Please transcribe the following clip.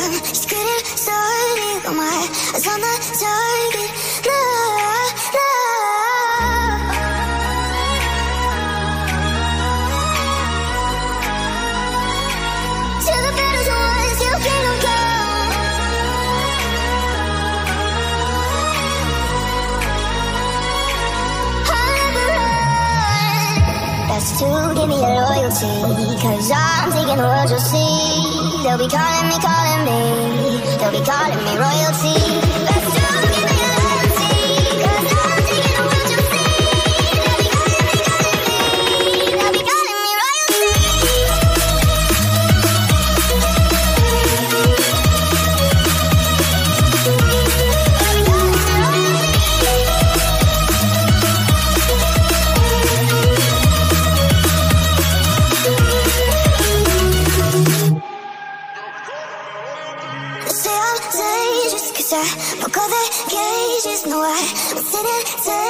To the ones you. I'll never run. Best to give me your loyalty Cause I'm taking the world you'll see They'll be calling me, calling They'll be calling me royalty I'm dangerous cause I broke all the cages. No, I won't sit and take it